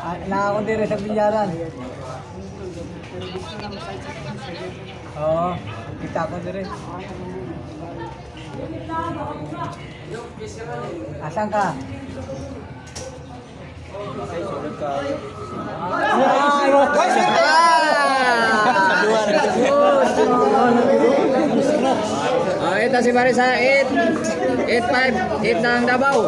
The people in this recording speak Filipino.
Ah, na ako din sa bilyaran. Oo, kita ko din. Asan ka? Ah, ito si Marisa 8 85 8 ng Davao.